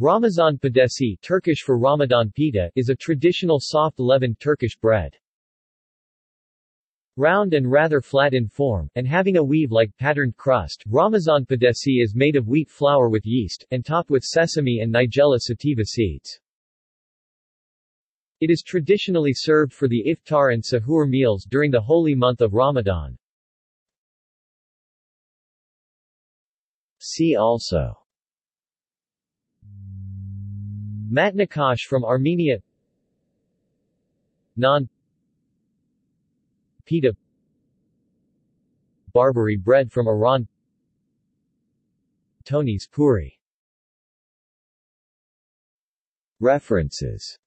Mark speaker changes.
Speaker 1: Ramazan pidesi Turkish for Ramadan pita is a traditional soft leavened Turkish bread. Round and rather flat in form, and having a weave-like patterned crust, Ramazan pidesi is made of wheat flour with yeast, and topped with sesame and nigella sativa seeds. It is traditionally served for the iftar and sahur meals during the holy month of Ramadan. See also Matnakash from Armenia. Naan Pita. Barbari bread from Iran. Tonis Puri. References